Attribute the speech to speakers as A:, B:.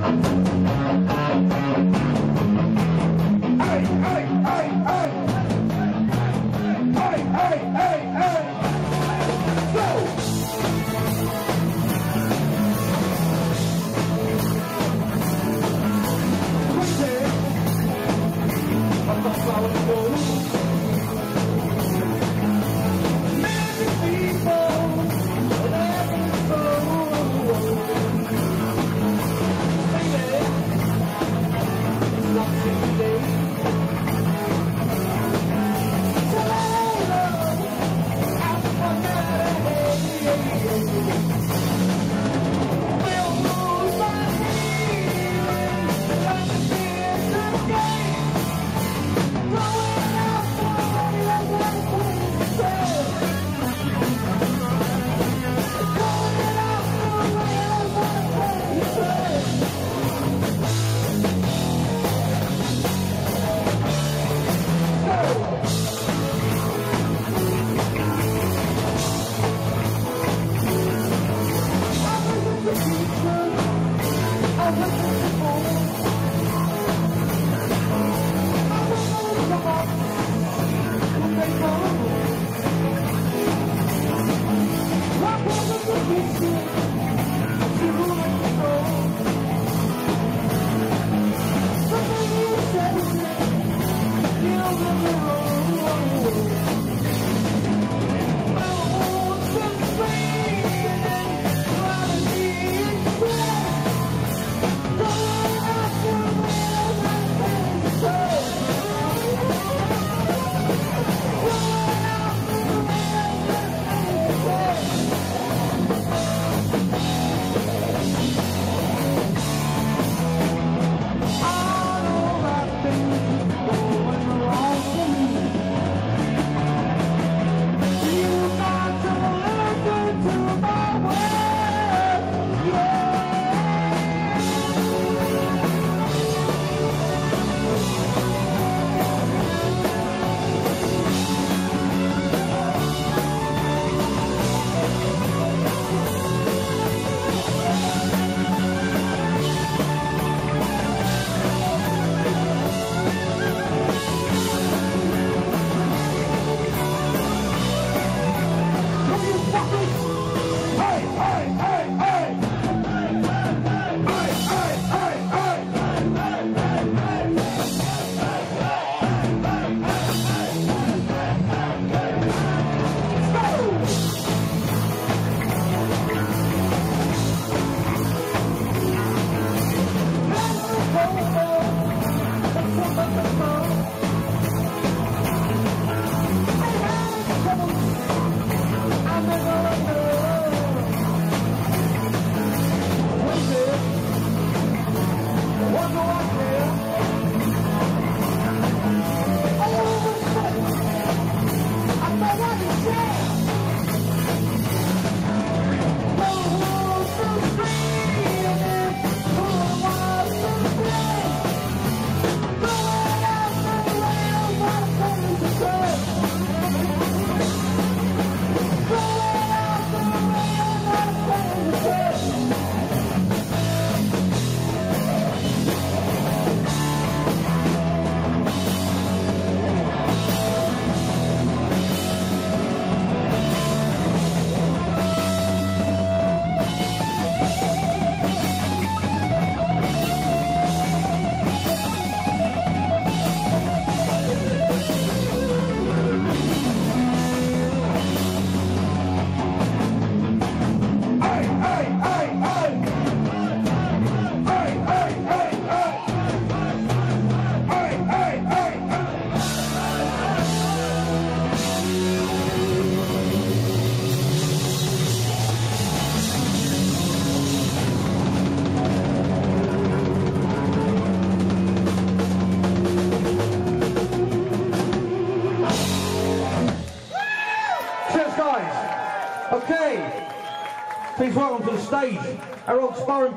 A: Música Okay, please welcome to the stage our old sparring